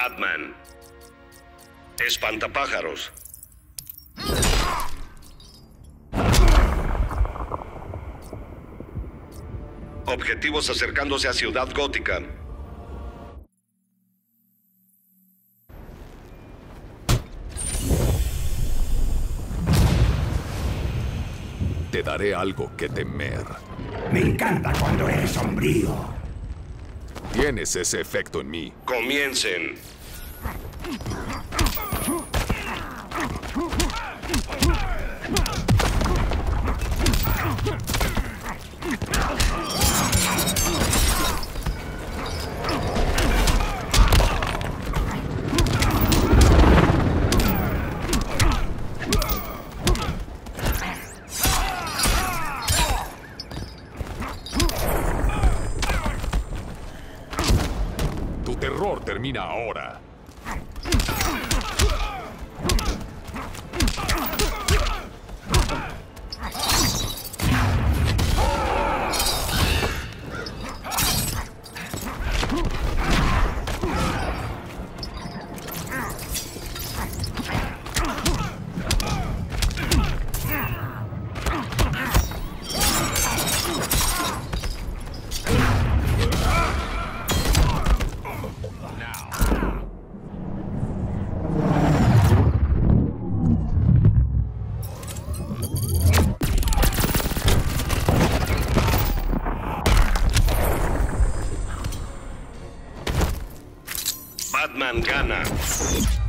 Batman. Espantapájaros. Objetivos acercándose a Ciudad Gótica. Te daré algo que temer. Me encanta cuando eres sombrío. Tienes ese efecto en mí. Comiencen. Terror termina ahora. Batman gana.